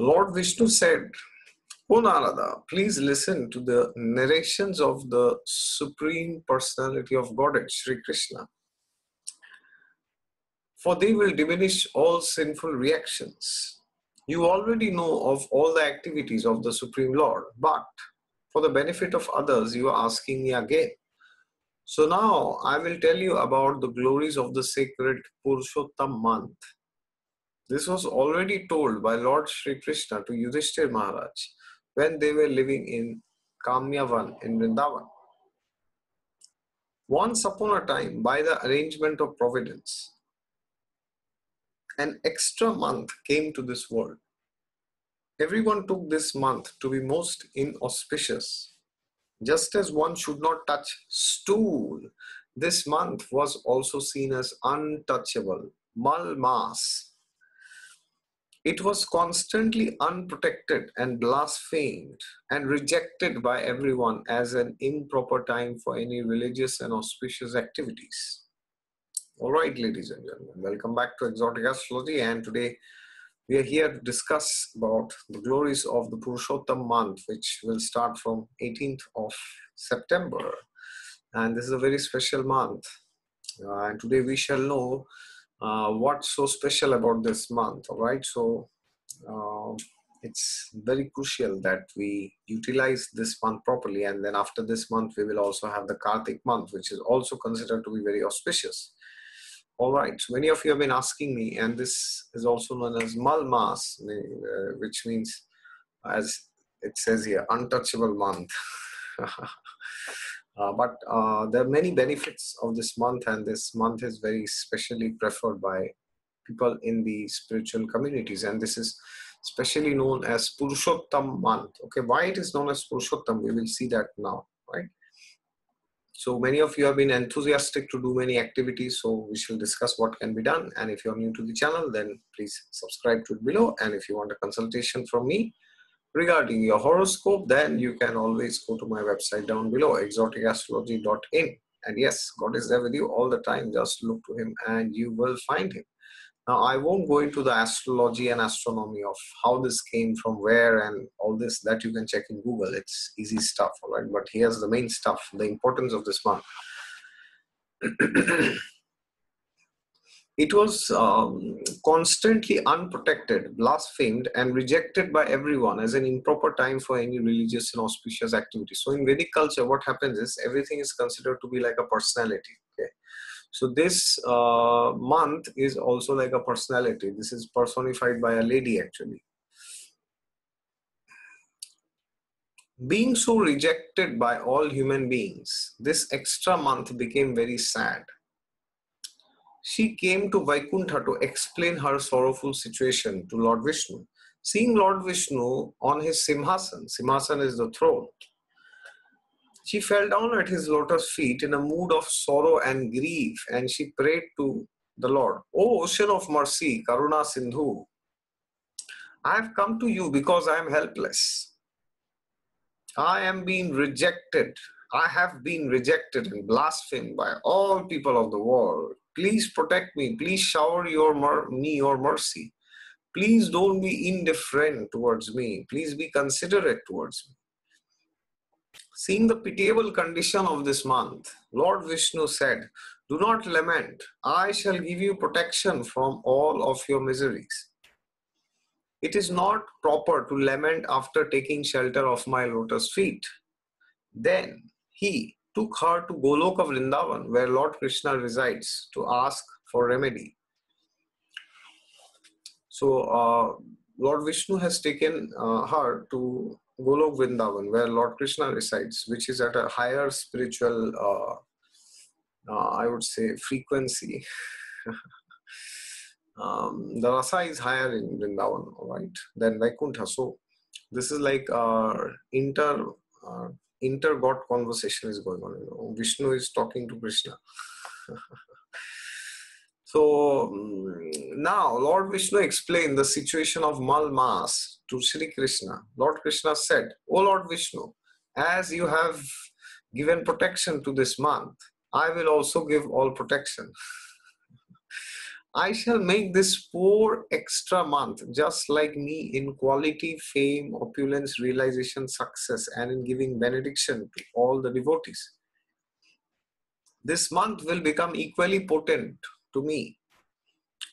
Lord Vishnu said, O Narada, please listen to the narrations of the Supreme Personality of Godhead, Sri Krishna. For they will diminish all sinful reactions. You already know of all the activities of the Supreme Lord, but for the benefit of others, you are asking me again. So now I will tell you about the glories of the sacred Purushottam month. This was already told by Lord Sri Krishna to Yudhishthir Maharaj when they were living in Kamyavan in Vrindavan. Once upon a time, by the arrangement of providence, an extra month came to this world. Everyone took this month to be most inauspicious. Just as one should not touch stool, this month was also seen as untouchable, mal mas. It was constantly unprotected and blasphemed and rejected by everyone as an improper time for any religious and auspicious activities. All right, ladies and gentlemen, welcome back to Exotic Astrology and today we are here to discuss about the glories of the Purushottam month, which will start from 18th of September. And this is a very special month. Uh, and today we shall know uh, what's so special about this month. All right, so uh, it's very crucial that we utilize this month properly. And then after this month, we will also have the Kartik month, which is also considered to be very auspicious. All right, so many of you have been asking me, and this is also known as Malmas, uh, which means, as it says here, untouchable month. uh, but uh, there are many benefits of this month, and this month is very specially preferred by people in the spiritual communities, and this is specially known as Purushottam month. Okay, why it is known as Purushottam, we will see that now, right? So many of you have been enthusiastic to do many activities. So we shall discuss what can be done. And if you're new to the channel, then please subscribe to it below. And if you want a consultation from me regarding your horoscope, then you can always go to my website down below, exoticastrology.in. And yes, God is there with you all the time. Just look to Him and you will find Him. Now, I won't go into the astrology and astronomy of how this came from where and all this that you can check in Google. It's easy stuff, all right? But here's the main stuff the importance of this month. it was um, constantly unprotected, blasphemed, and rejected by everyone as an improper time for any religious and auspicious activity. So, in Vedic culture, what happens is everything is considered to be like a personality. Okay so this uh, month is also like a personality. This is personified by a lady actually. Being so rejected by all human beings, this extra month became very sad. She came to Vaikuntha to explain her sorrowful situation to Lord Vishnu. Seeing Lord Vishnu on his Simhasan, Simhasan is the throne, she fell down at his lotus feet in a mood of sorrow and grief, and she prayed to the Lord, O ocean of mercy, Karuna Sindhu, I have come to you because I am helpless. I am being rejected. I have been rejected and blasphemed by all people of the world. Please protect me. Please shower your me your mercy. Please don't be indifferent towards me. Please be considerate towards me. Seeing the pitiable condition of this month, Lord Vishnu said, Do not lament, I shall give you protection from all of your miseries. It is not proper to lament after taking shelter of my lotus feet. Then he took her to Goloka Vrindavan, where Lord Krishna resides, to ask for remedy. So, uh, Lord Vishnu has taken uh, her to Golok Vrindavan, where Lord Krishna resides, which is at a higher spiritual, uh, uh, I would say, frequency. um, the rasa is higher in Vrindavan, right, than Vaikuntha. So this is like uh, inter uh, inter god conversation is going on. You know? Vishnu is talking to Krishna. So mm, now Lord Vishnu explained the situation of Malmas to Sri Krishna. Lord Krishna said, O Lord Vishnu, as you have given protection to this month, I will also give all protection. I shall make this poor extra month just like me in quality, fame, opulence, realization, success, and in giving benediction to all the devotees. This month will become equally potent to me.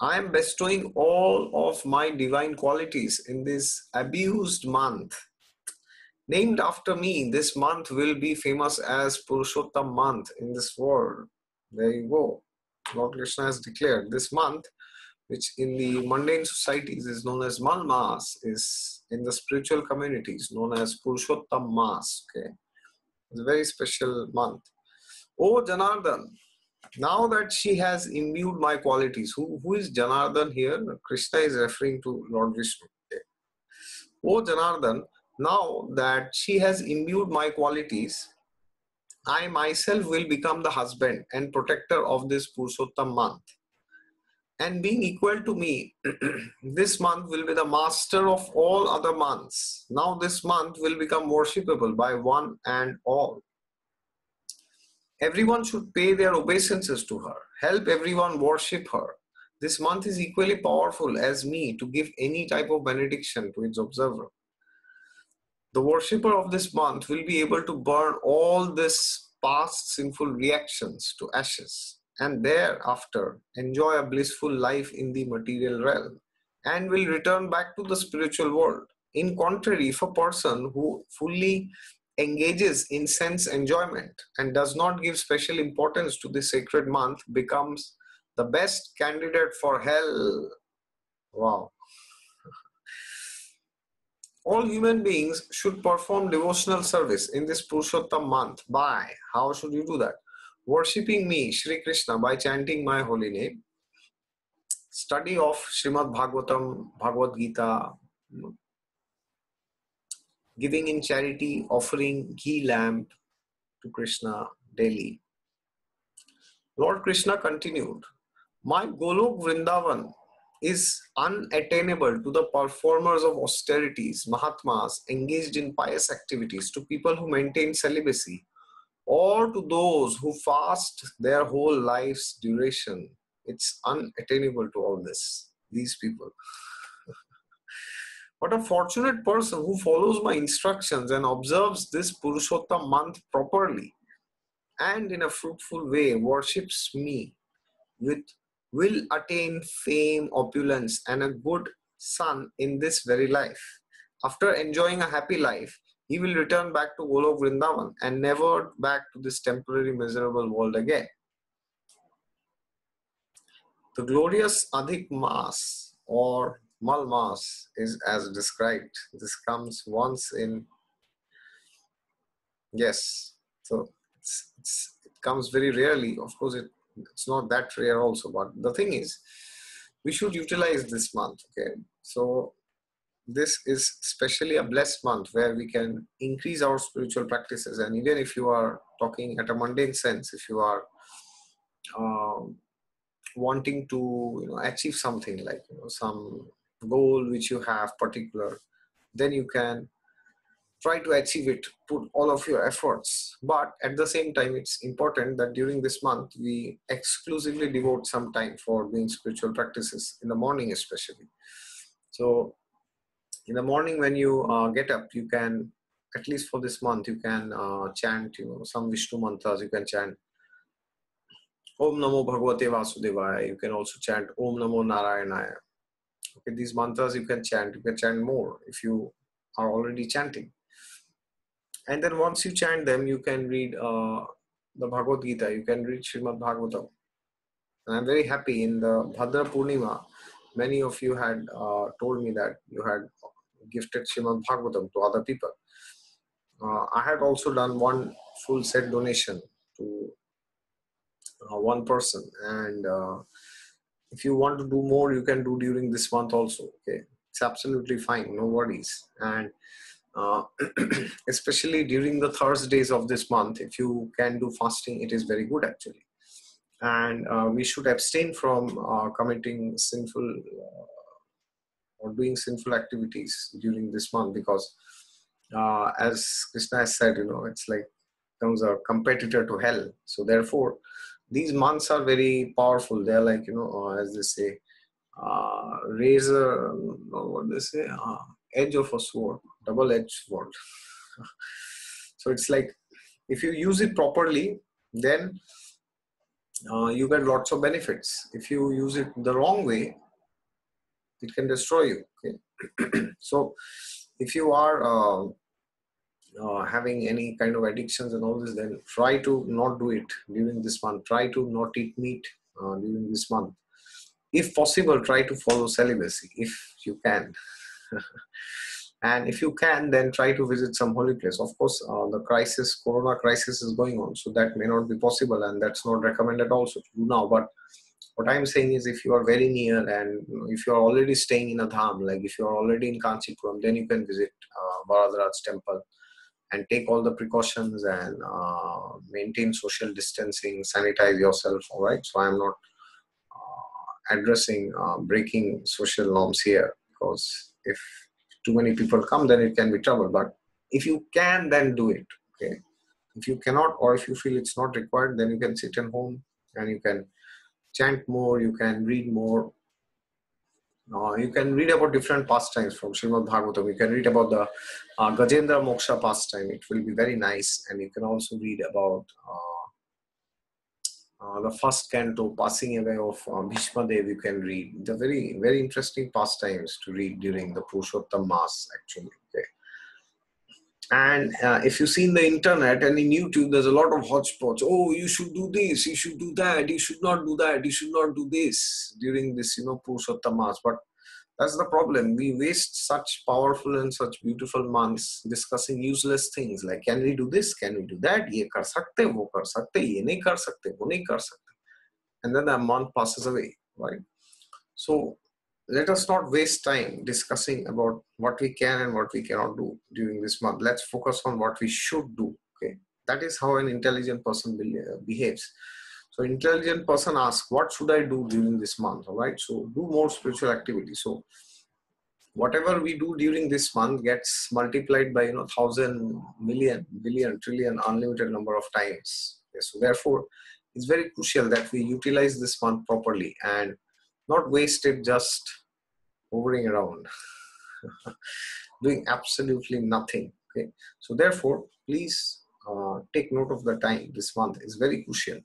I am bestowing all of my divine qualities in this abused month. Named after me, this month will be famous as Purushottam month in this world. There you go. Lord Krishna has declared this month, which in the mundane societies is known as Malmas, is in the spiritual communities known as Purushottam Mas. Okay, it's a very special month. Oh Janardhan, now that she has imbued my qualities, who, who is Janardhan here? Krishna is referring to Lord Vishnu. Okay. Oh Janardhan, now that she has imbued my qualities, I myself will become the husband and protector of this Purushottam month. And being equal to me, this month will be the master of all other months. Now, this month will become worshipable by one and all. Everyone should pay their obeisances to her, help everyone worship her. This month is equally powerful as me to give any type of benediction to its observer the worshipper of this month will be able to burn all this past sinful reactions to ashes and thereafter enjoy a blissful life in the material realm and will return back to the spiritual world. In contrary, if a person who fully engages in sense enjoyment and does not give special importance to the sacred month becomes the best candidate for hell. Wow. All human beings should perform devotional service in this Purushottam month by, how should you do that? Worshipping me, Sri Krishna, by chanting my holy name, study of Srimad Bhagavatam, Bhagavad Gita, giving in charity, offering ghee lamp to Krishna daily. Lord Krishna continued, My Golok Vrindavan is unattainable to the performers of austerities, Mahatmas engaged in pious activities, to people who maintain celibacy, or to those who fast their whole life's duration. It's unattainable to all this, these people. but a fortunate person who follows my instructions and observes this Purushottam month properly and in a fruitful way worships me with will attain fame, opulence, and a good son in this very life. After enjoying a happy life, he will return back to Golok Vrindavan and never back to this temporary miserable world again. The glorious Adhik Mas or Mal Mas is as described. This comes once in, yes, so it's, it's, it comes very rarely. Of course, it it's not that rare also but the thing is we should utilize this month okay? So this is especially a blessed month where we can increase our spiritual practices. And even if you are talking at a mundane sense if you are um, wanting to you know achieve something like you know some goal which you have particular then you can try to achieve it put all of your efforts. But at the same time it's important that during this month we exclusively devote some time for doing spiritual practices in the morning especially. So in the morning when you uh, get up you can at least for this month you can uh, chant you know some vishnu mantras you can chant om namo bhagavate vasudevaya you can also chant om namo narayanaya. Okay these mantras you can chant you can chant more if you are already chanting and then once you chant them, you can read uh, the Bhagavad Gita, you can read Srimad Bhagavatam. And I'm very happy in the Bhadra Purnima, many of you had uh, told me that you had gifted Srimad Bhagavatam to other people. Uh, I had also done one full set donation to uh, one person, and uh, if you want to do more, you can do during this month also. Okay, it's absolutely fine, no worries. And especially during the Thursdays of this month. If you can do fasting, it is very good actually. And uh, we should abstain from uh, committing sinful uh, or doing sinful activities during this month because, uh, as Krishna has said, you know, it's like becomes a competitor to hell. So therefore, these months are very powerful. They're like, you know, uh, as they say, uh, razor, what they say, uh, edge of a sword, double edged sword. so it's like, if you use it properly, then uh, you get lots of benefits. If you use it the wrong way, it can destroy you. Okay, so if you are uh, uh, having any kind of addictions and all this, then try to not do it during this month. Try to not eat meat uh, during this month. If possible, try to follow celibacy if you can. and if you can, then try to visit some holy place. Of course, uh, the crisis, Corona crisis, is going on, so that may not be possible, and that's not recommended also to do now. But what I'm saying is, if you are very near and if you are already staying in a dham, like if you are already in Kanchipuram, then you can visit uh, Varadaraj temple and take all the precautions and uh, maintain social distancing, sanitize yourself. All right. So I'm not uh, addressing uh, breaking social norms here because if too many people come, then it can be trouble. But if you can, then do it. Okay. If you cannot, or if you feel it's not required, then you can sit at home and you can chant more, you can read more, uh, you can read about different pastimes from Srimad Bhagavatam. You can read about the uh, Gajendra Moksha pastime. It will be very nice. And you can also read about uh, uh, the first canto, Passing Away of uh, Bhishma Dev. You can read. The very, very interesting pastimes to read during the Purushottam Mas, actually. Okay. And uh, if you see in the internet and in YouTube, there's a lot of hotspots. Oh, you should do this, you should do that, you should not do that, you should not do this during this, you know, Purushottam Mas. But that's the problem. We waste such powerful and such beautiful months discussing useless things like can we do this, can we do that, ye kar sakte, wo kar sakte, ye nahi kar sakte, wo nahi kar sakte. And then the month passes away, right? So let us not waste time discussing about what we can and what we cannot do during this month. Let's focus on what we should do. Okay, that is how an intelligent person behaves. So, intelligent person asks, "What should I do during this month?" All right. So, do more spiritual activity. So, whatever we do during this month gets multiplied by you know thousand, million, billion, trillion, unlimited number of times. Okay, so, therefore, it's very crucial that we utilize this month properly and not waste it just hovering around doing absolutely nothing okay so therefore please uh, take note of the time this month is very crucial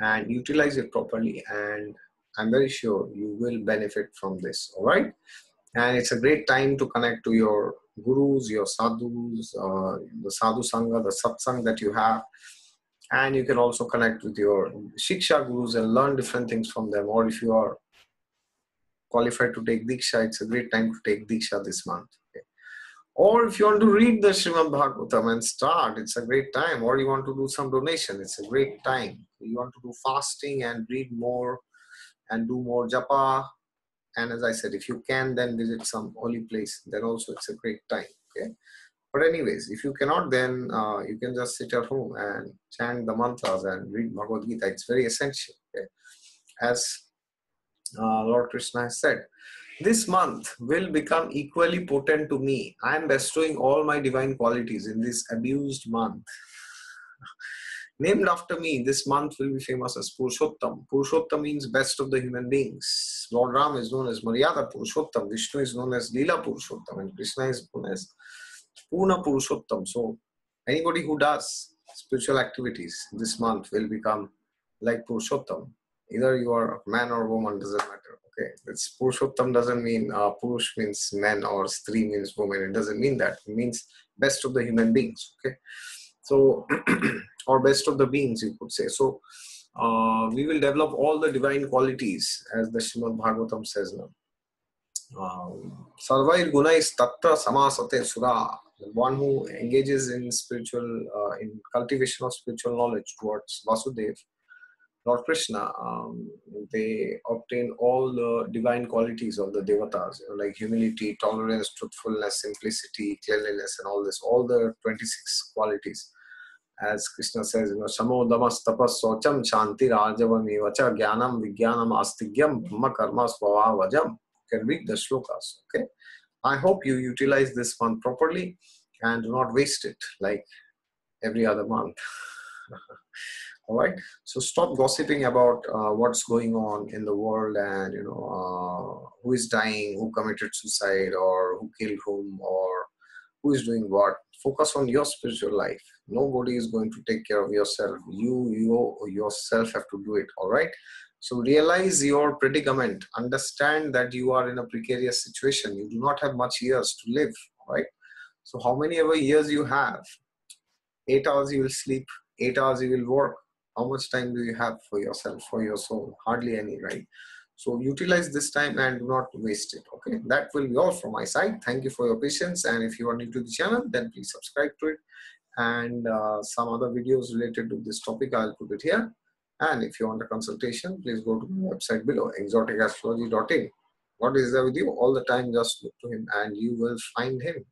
and utilize it properly and i'm very sure you will benefit from this all right? And it's a great time to connect to your gurus your sadhus uh, the sadhu sangha the satsang that you have. And you can also connect with your shiksha gurus and learn different things from them. Or if you are qualified to take Diksha, it's a great time to take Diksha this month. Or if you want to read the Srimad Bhagavatam and start, it's a great time. Or you want to do some donation, it's a great time. You want to do fasting and read more and do more japa. And as I said, if you can then visit some holy place, then also it's a great time. Okay. But anyways, if you cannot, then uh, you can just sit at home and chant the mantras and read Bhagavad Gita. It's very essential. Okay? As uh, Lord Krishna has said. This month will become equally potent to me. I am bestowing all my divine qualities in this abused month. Named after me, this month will be famous as Purushottam. Purushottam means best of the human beings. Lord Ram is known as Maryada Purushottam, Vishnu is known as Leela Purushottam, and Krishna is known as Purna Purushottam. So, anybody who does spiritual activities this month will become like Purushottam either you are a man or woman doesn't matter okay it's purushottam doesn't mean uh, purush means man or stri means woman it doesn't mean that it means best of the human beings okay so or best of the beings you could say so uh, we will develop all the divine qualities as the Srimad Bhagavatam says now. Um, Sarvair gunais tatra samasate sura. One who engages in spiritual, uh, in cultivation of spiritual knowledge towards Vasudev, Lord Krishna, um, they obtain all the divine qualities of the devatas, you know, like humility, tolerance, truthfulness, simplicity, cleanliness, and all this, all the 26 qualities. As Krishna says, you know, Shamo Damas Tapas Socham Shanti Rajavam Vacha Jnanam Vijnanam Astigyam Brahma Karma Svava Vajam. You can read the shlokas, okay? I hope you utilize this month properly and do not waste it like every other month. all right? So stop gossiping about uh, what's going on in the world and you know uh, who is dying who committed suicide or who killed whom or who is doing what. Focus on your spiritual life. Nobody is going to take care of yourself. You you yourself have to do it. All right? So realize your predicament. Understand that you are in a precarious situation. You do not have much years to live. Right? So how many ever years you have? Eight hours you will sleep. Eight hours you will work how much time do you have for yourself for your soul? Hardly any right? So utilize this time and do not waste it okay? That will be all from my side. Thank you for your patience and if you are new to the channel then please subscribe to it. And uh, some other videos related to this topic i'll put it here. And if you want a consultation please go to my website below exoticastrology.in god is there with you? All the time just look to him and you will find him